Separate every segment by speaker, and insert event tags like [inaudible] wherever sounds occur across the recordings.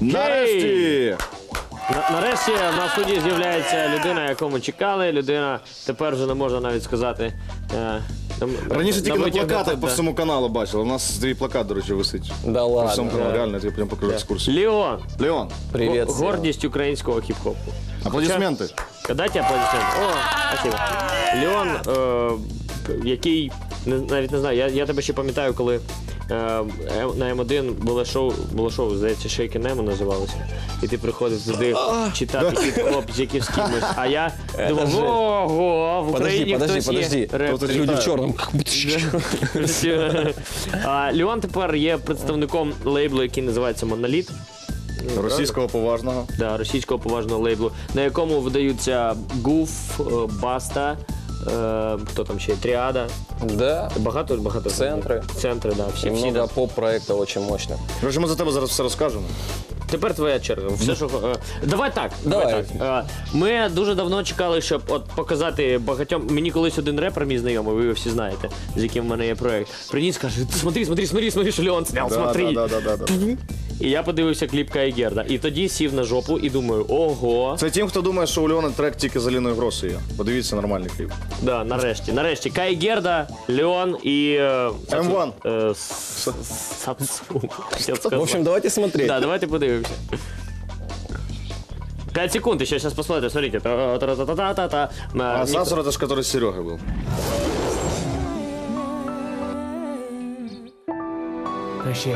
Speaker 1: Нарешті!
Speaker 2: На- Нарешті в нас в студії з'являється людина, яку ми чекали. Людина тепер вже не можна навіть сказати. е,
Speaker 1: Раніше тільки на плакатах по
Speaker 2: да.
Speaker 1: всьому каналу бачили. У нас твій плакат, до речі, висить.
Speaker 3: Да
Speaker 1: По всьому каналу, реально, я тобі прям покажу екскурсію.
Speaker 2: Леон.
Speaker 1: Леон,
Speaker 3: Привет.
Speaker 2: Го- Гордість українського хіп-хопу.
Speaker 1: аплодисменти.
Speaker 2: Дайте аплодисменти. О, спасибо. Леон, е, який не, навіть не знаю, я, я тебе ще пам'ятаю, коли на М1 було шоу, було шоу, здається, Шейки Немо називалося. І ти приходив туди читати хіп-хоп з якимсь кимось. А я [laughs] думав,
Speaker 3: же-
Speaker 2: ого, в
Speaker 3: Подожди,
Speaker 2: Україні
Speaker 3: подожди,
Speaker 2: хтось
Speaker 3: подожди.
Speaker 2: є. Реп.
Speaker 1: Тут
Speaker 3: Люди в черном. [laughs]
Speaker 2: А, Леон тепер є представником лейблу, який називається Моноліт.
Speaker 1: Російського поважного.
Speaker 2: Да, російського поважного лейблу, на якому видаються Гуф, е, Баста, е, хто там ще Тріада.
Speaker 3: Да.
Speaker 2: Багато багато
Speaker 3: Центри.
Speaker 2: Центри, да, всі,
Speaker 3: И
Speaker 2: всі
Speaker 3: много
Speaker 2: да.
Speaker 3: поп-проекта очень мощно.
Speaker 1: Короче, ми за тебе зараз все розкажемо.
Speaker 2: Тепер твоя черга. Все, що е, давай так.
Speaker 3: Давай.
Speaker 2: так. Е, Ми дуже давно чекали, щоб от показати багатьом. Мені колись один репер мій знайомий, ви його всі знаєте, з яким в мене є проект. Приніс, каже: смотри, смотри, смотри, смотри, що Леон сняв,
Speaker 1: Да,
Speaker 2: смотри.
Speaker 1: да, да, да, да, да.
Speaker 2: І я подивився кліп Кайгерда. І тоді сів на жопу і думаю, ого.
Speaker 1: Це тим, хто думає, що у Леона трек тільки з Аліною Гросою є. Подивіться нормальний кліп.
Speaker 2: Да, нарешті. Нарешті. Кай Герда, Леон і. е,
Speaker 1: М1.
Speaker 2: е, С- Сацу. [laughs] Хотів
Speaker 3: В
Speaker 2: сказати.
Speaker 3: общем, давайте смотреть.
Speaker 2: Да, давайте подивимося. 5 секунд, еще сейчас посмотрите, смотрите. Та-та-та-та-та-та.
Speaker 1: А
Speaker 2: А,
Speaker 1: Сансор это же который с Серегой был.
Speaker 4: Прощай,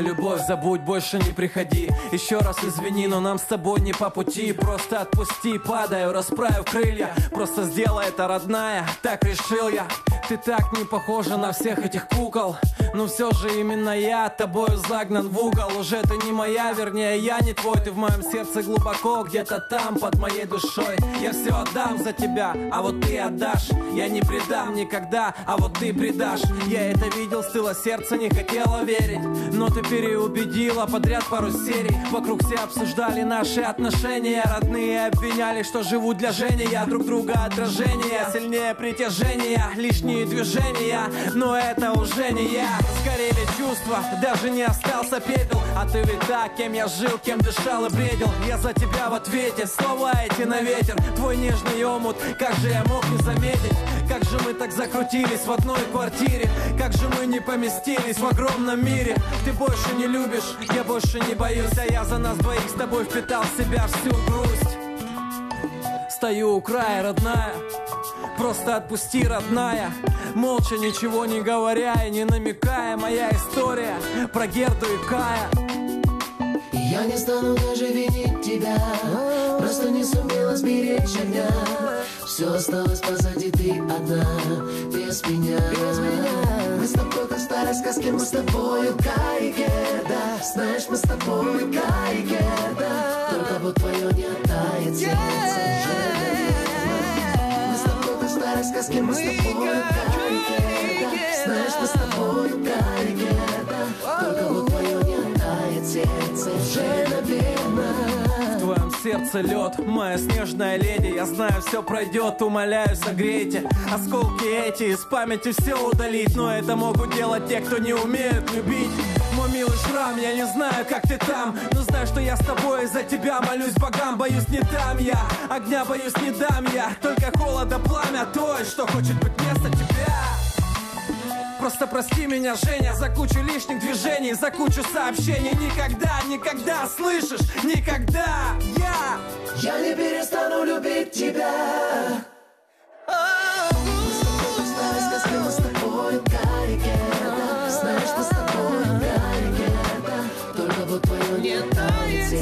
Speaker 4: любовь, забудь, больше не приходи. Еще раз извини, но нам с тобой не по пути. Просто отпусти, падаю, расправив крылья. Просто сделай это, родная, так решил я. Ты так не похожа на всех этих кукол. Но все же именно я тобою загнан в угол. Уже ты не моя, вернее я не твой. Ты в моем сердце глубоко, где-то там, под моей душой. Я все отдам за тебя, а вот ты отдашь. Я не предам никогда, а вот ты предашь. Я это видел, стыло сердце, не хотела верить. Но ты переубедила подряд пару серий. Вокруг все обсуждали наши отношения. Родные обвиняли, что живут для Жени. Я друг друга отражение, сильнее притяжения Лишние движения, но это уже не я Сгорели чувства, даже не остался пепел. А ты ведь так, кем я жил, кем дышал и бредил. Я за тебя в ответе, слова эти на ветер. Твой нежный омут, как же я мог не заметить? Как же мы так закрутились в одной квартире? Как же мы не поместились в огромном мире? Ты больше не любишь, я больше не боюсь. А я за нас двоих с тобой впитал в себя всю грусть. Стою у края, родная Просто отпусти, родная. Молча, ничего не говоря и не намекая Моя история про Герду и Кая.
Speaker 5: Я не стану даже винить тебя. Просто не сумела сберечь огня. Все осталось позади, ты одна. Без меня, Мы с тобой как в старой сказке Мы с тобою Кай и Герда. Знаешь, мы с тобою Кай и Герда. Только вот твое не тает сердце. уже как сказке Мы с и Герда Знаешь, мы с и Герда Только вот твое не тает сердце уже наверно.
Speaker 4: В твоем сердце лед, моя снежная леди. Я знаю, все пройдет, умоляю, согрейте Осколки эти. Из памяти все удалить Но это могут делать те, кто не умеет любить милый шрам, я не знаю, как ты там Но знаю, что я с тобой из-за тебя молюсь богам. Боюсь, не дам я, огня боюсь, не дам я. Только холода пламя той, что хочет быть вместо тебя. Просто прости меня, Женя, за кучу лишних движений, за кучу сообщений. Никогда, никогда, слышишь? Никогда. Я.
Speaker 5: Я не перестану любить тебя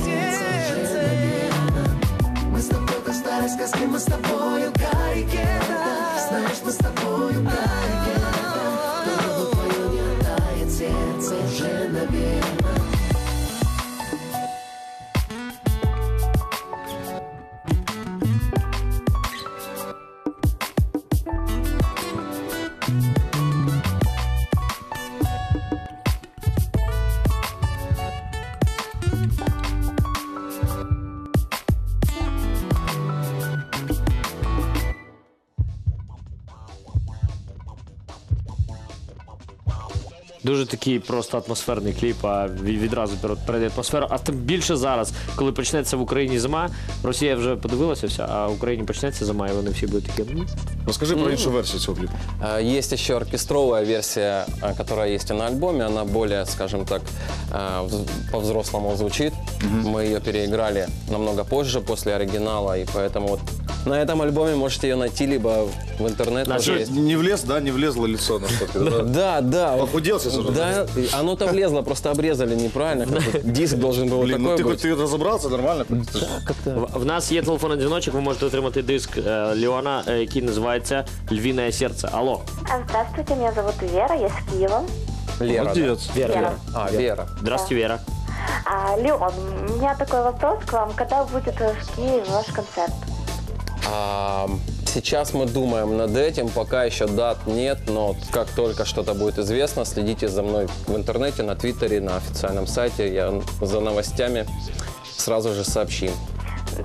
Speaker 5: сердце. Мы с тобой в старой сказке, мы с тобой
Speaker 2: Дуже такий просто атмосферний кліп, а відразу перед- передає атмосферу. А тим більше зараз, коли почнеться в Україні зима, Росія вже подивилася вся, а в Україні почнеться зима, і вони всі будуть такі. «М,
Speaker 1: Розкажи про іншу версію цього кліпу.
Speaker 3: Є Есть еще оркестровая версия, є которая есть на альбоме. Она более, скажем так, по-взрослому звучит. Мы ее переиграли намного позже, после оригинала. И поэтому вот на этом альбоме можете ее найти, либо в интернет.
Speaker 2: На
Speaker 3: тоже
Speaker 2: что,
Speaker 3: есть.
Speaker 1: Не влез, да, не влезло лицо на что-то. да?
Speaker 3: Да, [laughs] да.
Speaker 1: Похудел сейчас уже.
Speaker 3: Да, оно там влезло, просто обрезали неправильно. как бы [laughs] Диск должен был
Speaker 1: Блин, ну
Speaker 3: такой
Speaker 1: ты
Speaker 3: быть.
Speaker 1: хоть ты разобрался нормально?
Speaker 2: В, в нас є телефонний дзвіночок, ви можете отримати диск е, Леона, е, який називається Львине серце. Алло.
Speaker 6: А, Здравствуйте, меня зовут Вера, я с Киева.
Speaker 3: Лера. да?
Speaker 1: Молодец.
Speaker 6: Вера.
Speaker 3: А, Вера.
Speaker 2: Здравствуйте, Вера.
Speaker 6: А, Леон, у меня такой вопрос к вам. Когда будет э, в Киеве ваш концерт?
Speaker 3: А, Сейчас мы думаем над этим, пока еще дат нет, но как только что-то будет известно, следите за мной в интернете, на твиттере, на официальном сайте, я за новостями сразу же сообщим.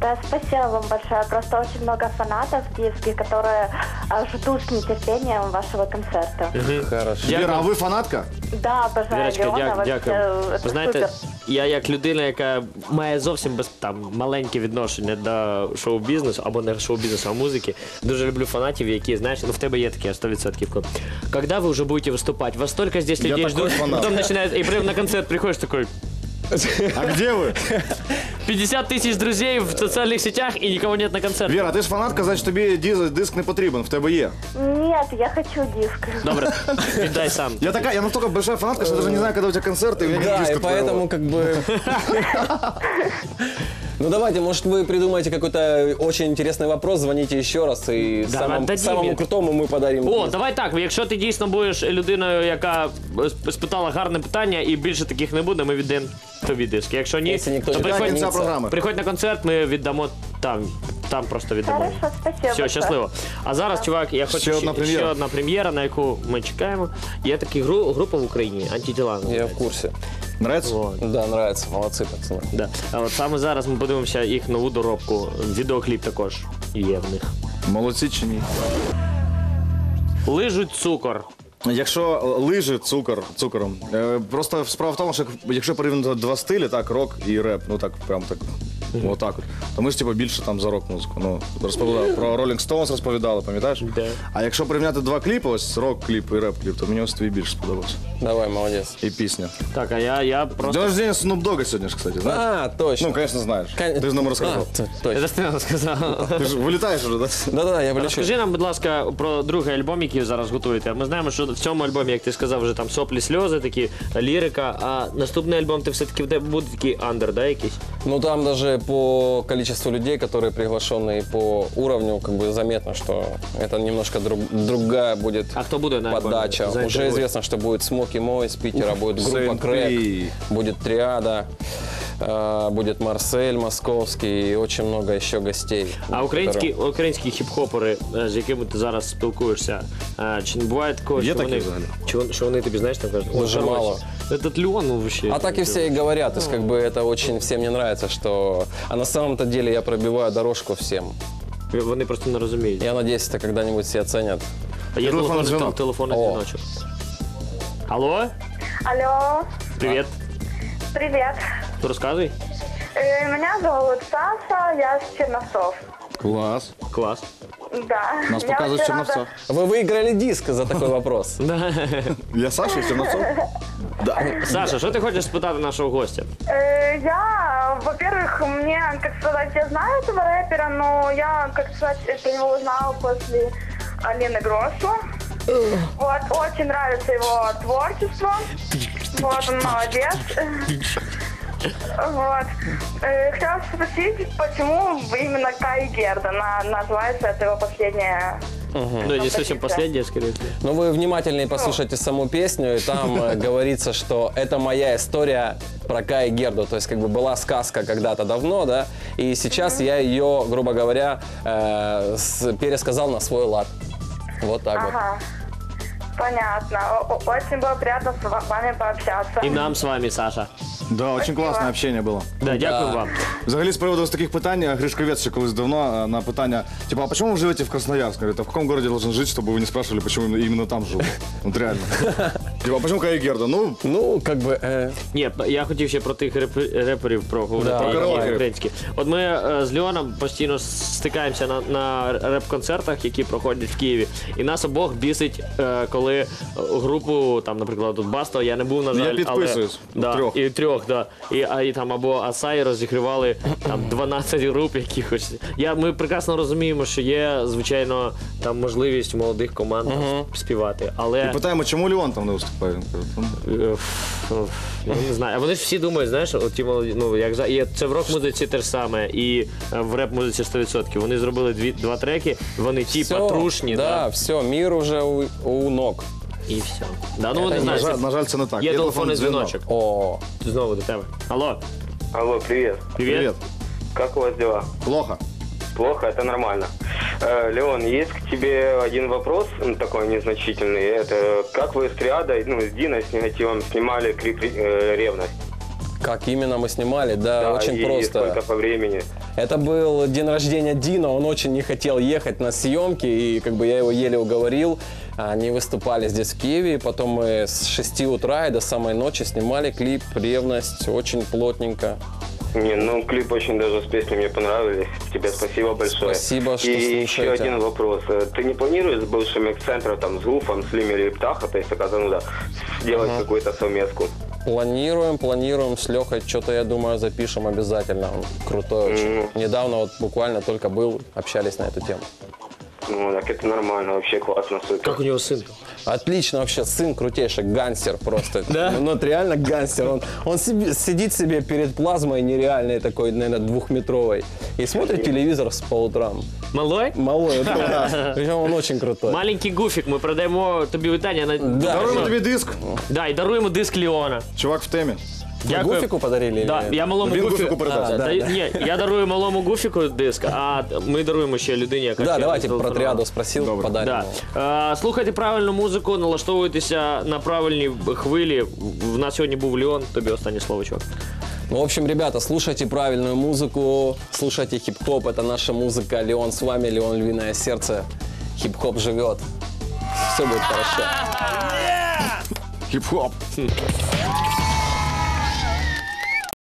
Speaker 6: Да, спасибо вам большое. Просто очень много фанатов киевских, которые а, ждут с нетерпением вашего концерта.
Speaker 3: Хорошо.
Speaker 1: Вера, а ви фанатка?
Speaker 6: Да, обожаю
Speaker 2: Вірочка,
Speaker 6: Леона.
Speaker 2: дя-
Speaker 6: вообще,
Speaker 2: дякую.
Speaker 6: это
Speaker 2: Ви знаєте,
Speaker 6: супер.
Speaker 2: я як людина, яка має зовсім без там маленьке відношення до шоу-бізнесу або не шоу-бізнесу, а музики, дуже люблю фанатів, які, знаєш, ну в тебе є таке 100%. Когда вы уже будете выступать? Вас столько здесь
Speaker 1: Я
Speaker 2: людей
Speaker 1: такой
Speaker 2: ждут,
Speaker 1: фанат.
Speaker 2: потом начинает, и прям на концерт приходишь такой,
Speaker 1: А где вы? [laughs]
Speaker 2: 50 тисяч друзей в соціальних сетях і нікого нет на концерті.
Speaker 1: Вера, ти ж фанатка, значить тобі дис- диск не потрібен, в тебе є.
Speaker 6: Нет, я хочу диск.
Speaker 2: Добре, [laughs] віддай сам.
Speaker 1: Я такая, я настолько большая фанатка, что даже не знаю, когда у тебя концерты, и у меня нет
Speaker 3: Да,
Speaker 1: диска
Speaker 3: и поэтому
Speaker 1: твоего.
Speaker 3: как бы... [laughs] [laughs] Ну давайте, может вы придумаете какой-то очень интересный вопрос, звоните еще раз, и
Speaker 2: Да,
Speaker 3: самому,
Speaker 2: отдадим
Speaker 3: самому
Speaker 2: я.
Speaker 3: крутому мы подарим.
Speaker 2: О, давай так. Якщо ти дійсно будеш людиною, яка сп- спитала гарне питання, і більше таких не буде, ми віддаємо тобі диск. Якщо ні,
Speaker 3: Якщо ніхто
Speaker 2: то
Speaker 3: не
Speaker 1: До
Speaker 2: приходь,
Speaker 1: кінця
Speaker 3: Приходь-
Speaker 1: програми.
Speaker 2: приходь на концерт, ми віддамо там. Там просто віддамо.
Speaker 6: Хорошо, спасибо
Speaker 2: Все, щасливо. А зараз, чувак, я хочу
Speaker 1: Ще одна прем'єра.
Speaker 2: ще одна прем'єра, на яку ми чекаємо. Є така гру, група в Україні, антитіла.
Speaker 3: Я в курсе.
Speaker 1: Нравится?
Speaker 2: Вот.
Speaker 3: Да, нравится, молодцы, пацаны.
Speaker 2: Да. А от саме зараз ми подивимося їх нову доробку. Відеокліп також є в них.
Speaker 1: Молодці чи ні?
Speaker 2: Лижуть цукор.
Speaker 1: Якщо лижи цукор цукором, е, просто справа в тому, що якщо порівняти два стилі, так, рок і реп, ну так прям так. Отак от. То ми ж типу більше там за рок-музику. Ну, розповідали про Rolling Stones розповідали, пам'ятаєш?
Speaker 2: Да.
Speaker 1: А якщо порівняти два кліпи, ось рок-кліп і реп-кліп, то мені ось твій більше сподобався.
Speaker 3: Давай, молодец.
Speaker 1: І пісня.
Speaker 2: Так, а я, я
Speaker 1: День
Speaker 2: просто.
Speaker 1: рождения Snoop Dogg сьогодні ж, кстати, знаєш?
Speaker 3: А, точно.
Speaker 1: Ну, конечно, знаєш.
Speaker 3: Кон-
Speaker 1: Ти ж нам розказав.
Speaker 3: А, т- точно.
Speaker 2: Це ти нам сказав.
Speaker 1: Ти ж вилітаєш уже, так?
Speaker 3: Да-да, я полечу.
Speaker 2: Розкажи нам, будь ласка, про другий альбом, який зараз готуєте. Ми знаємо, що в цьому альбомі, як ти сказав, вже там соплі, сльози, такі лірика. А наступний альбом ти все-таки в тебе буде такий андер, да, якийсь?
Speaker 3: Ну там даже по количеству людей, которые приглашены, и по уровню, как бы заметно, что это немножко друг- другая будет
Speaker 2: А хто буде на альбомі?
Speaker 3: подача. Уже
Speaker 2: Заінтригуй.
Speaker 3: известно, что будет Смоки Мой из Питера, будет группа
Speaker 1: Saint
Speaker 3: Крэк,
Speaker 1: P.
Speaker 3: будет Триада, э, будет Марсель Московский и очень много еще гостей.
Speaker 2: А українські, українські хіп-хопери, е, з якими ти зараз спілкуєшся, е, чи не буває такого,
Speaker 1: Є
Speaker 2: що
Speaker 1: такі
Speaker 2: вони,
Speaker 1: взагалі?
Speaker 2: чи вони, що вони тобі, знаєш, там кажуть, «О,
Speaker 3: Дуже
Speaker 2: короче,
Speaker 3: мало.
Speaker 2: Этот Леон, ну, вообще.
Speaker 3: А так и все и говорят, то есть как бы это очень всем не нравится, что... А на самом-то деле я пробиваю дорожку всем.
Speaker 2: Вони просто не розуміють.
Speaker 3: Я надеюсь, это когда-нибудь все оценят.
Speaker 2: А є
Speaker 1: Телефонний
Speaker 2: телефонний,
Speaker 1: дзвінок.
Speaker 2: телефонний
Speaker 3: О.
Speaker 2: дзвіночок. Алло,
Speaker 6: Алло,
Speaker 2: привіт.
Speaker 6: привет.
Speaker 2: Розказуй.
Speaker 6: Э, Меня зовут Саша, я с Черновцов.
Speaker 1: Клас.
Speaker 2: Клас.
Speaker 6: Да.
Speaker 1: Нас
Speaker 6: Я
Speaker 1: показують
Speaker 6: очень рада-
Speaker 1: Черновцов.
Speaker 3: Вы выиграли диск за такой вопрос. [laughs]
Speaker 1: Я Саша із Черновцов? [laughs]
Speaker 2: Саша, що ти хочеш спитати нашого гостя?
Speaker 6: Э, Я, во-первых, мне, как сказать, я знаю этого рэпера, но я, как сказать, про него узнала после Алины Гроссу. Вот, очень нравится его творчество. Вот, он молодец. [laughs] Вот. Э, Хотела спросить, почему именно Кай Герда на- называется это его последняя...
Speaker 2: Ну, не совсем последнее, скорее всего.
Speaker 3: Но вы внимательнее послушайте саму песню, и там э, [laughs] говорится, что это моя история про Кай Герду. То есть, как бы была сказка когда-то давно, да, и сейчас я ее, грубо говоря, э, пересказал на свой лад. Вот так вот.
Speaker 6: Понятно. Очень было приятно с ва- вами пообщаться.
Speaker 2: І нам з вами, Саша.
Speaker 1: Да, очень класне общення було.
Speaker 2: Да, дякую вам.
Speaker 1: Взагалі, з приводу таких питань, Гришковець ще колись давно е, на питання, типа, а почему вы живете в Красноярске? Говорит, а в каком городе должен жить, чтобы вы не спрашивали, почему именно там живу? [laughs] Вот реально. Типа, а почему Кай Герда? Ну,
Speaker 3: Ну, как бы... э,
Speaker 2: Ні, я хотів ще про тих реп- реперів проговорити,
Speaker 3: Да.
Speaker 2: які
Speaker 1: Караоке.
Speaker 2: українські. От ми е, з Леоном постійно стикаємося на, на реп-концертах, які проходять в Києві. І нас обох бісить, е, коли е, групу, там, наприклад, тут Басто, я не був, на
Speaker 1: Я
Speaker 2: жаль,
Speaker 1: підписуюсь.
Speaker 2: Але, да,
Speaker 1: Трьох.
Speaker 2: І трьох, да. І, а, і там або Асай розігрівали там 12 груп якихось. Я, ми прекрасно розуміємо, що є, звичайно, там можливість у молодих команд співати. Але
Speaker 1: питаємо, чому Леон там не виступає? Він каже, «Ну,
Speaker 2: Е, Я не знаю. А вони ж всі думають, знаєш, от ті молоді, ну як за і це в рок-музиці те ж саме, і е, в реп-музиці 100%. Вони зробили дві два треки, вони ті
Speaker 3: всё,
Speaker 2: патрушні,
Speaker 3: Да,
Speaker 2: да,
Speaker 3: все, мир уже у, у ног.
Speaker 2: і все. Да, ну вони
Speaker 1: На
Speaker 2: знають.
Speaker 1: жаль,
Speaker 2: це-
Speaker 1: на жаль, це не так.
Speaker 2: Є
Speaker 1: телефонний
Speaker 2: телефонний дзвіночок.
Speaker 3: О,
Speaker 2: Знову до тебе. Алло,
Speaker 7: Алло, привет.
Speaker 2: привіт.
Speaker 1: Привіт.
Speaker 7: Как у вас дела?
Speaker 1: Плохо.
Speaker 7: Плохо, это нормально. Э, Леон, есть к тебе один вопрос, такой незначительный. Это как вы с Триадой, ну, с Диной, с негативом снимали клип э, «Ревность»?
Speaker 3: как именно мы снимали, да,
Speaker 7: Да,
Speaker 3: очень
Speaker 7: и
Speaker 3: просто.
Speaker 7: сколько по времени?
Speaker 3: Это был день рождения Дина, он очень не хотел ехать на съемки, и как бы я его еле уговорил. Они выступали здесь в Киеве, потом мы с 6 утра и до самой ночи снимали клип «Ревность» очень плотненько.
Speaker 7: Не, ну, клип очень даже с песней мне понравились. Тебе спасибо большое.
Speaker 3: Спасибо, что
Speaker 7: И еще
Speaker 3: слушаете.
Speaker 7: один вопрос. Э, Ты не планируешь с бывшим эксцентром, там, с Гуфом, с Лимери и Птаха, то есть, оказывается, ну да, сделать какую-то совместку?
Speaker 3: Планируем, планируем с Лехой, что-то, я думаю, запишем обязательно. Он крутой очень. Недавно вот буквально только был, общались на эту тему.
Speaker 7: Ну, так это нормально, вообще классно, супер.
Speaker 2: Як у нього син?
Speaker 3: Отлично вообще, сын крутейший, гангстер просто.
Speaker 2: Да?
Speaker 3: Ну, вот реально гангстер. Он, он себе- сидит себе перед плазмой нереальной такой, наверное, двухметровой. И смотрит телевизор с по утрам.
Speaker 2: Малой?
Speaker 3: Малой. это- [laughs] Причем он очень крутой.
Speaker 2: Маленький гуфік, ми передаємо тобі вітання на
Speaker 3: Да.
Speaker 1: Даруємо тобі диск.
Speaker 2: да, і даруємо диск Леона.
Speaker 1: Чувак в темі.
Speaker 3: Вы Гуфику подарили?
Speaker 2: Да,
Speaker 3: или-
Speaker 2: я малому
Speaker 1: Він
Speaker 2: гуфіку,
Speaker 1: Гуфіку передасть.
Speaker 2: А,
Speaker 3: Да,
Speaker 2: да,
Speaker 3: да.
Speaker 2: Ні, я дарую малому гуфіку диск, а ми даруємо ще людині, яка
Speaker 3: Да,
Speaker 2: ще
Speaker 3: давайте
Speaker 2: не
Speaker 3: про
Speaker 2: зателефонувала.
Speaker 3: триаду спросил,
Speaker 1: Добре.
Speaker 3: подарим.
Speaker 2: Да.
Speaker 3: ему.
Speaker 2: Е, слухайте правильну музику, налаштовуйтеся на правильні хвилі. В нас сьогодні був Леон, тобі останнє слово, чувак.
Speaker 3: Ну, в общем, ребята, слушайте правильную музыку, слушайте хип-хоп, это наша музыка. Леон с вами, Леон Львиное Сердце. Хип-хоп живет. Все будет хорошо.
Speaker 1: Хіп-хоп.